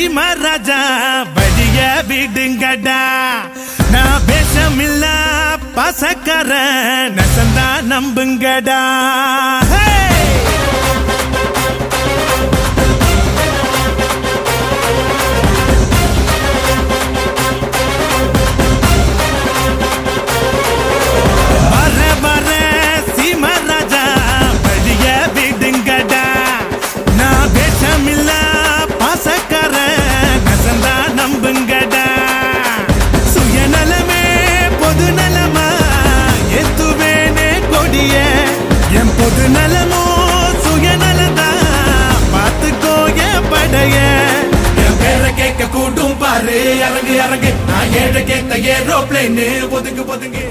கரிம ராஜா வழிய விடுங்கடா. நான் பேசமில்ல பசக்கர நசந்தா நம்புங்கடா. பொது நலமோ சுயநலதா பார்த்துக்கோ என் படைய. என் பேரை கேட்க கூட்டும் பாரு இறங்கு இறங்கு. நான் ஏழை கேட்ட ஏரோப்ளைன்னு ஒதுங்கு ஒதுங்கு.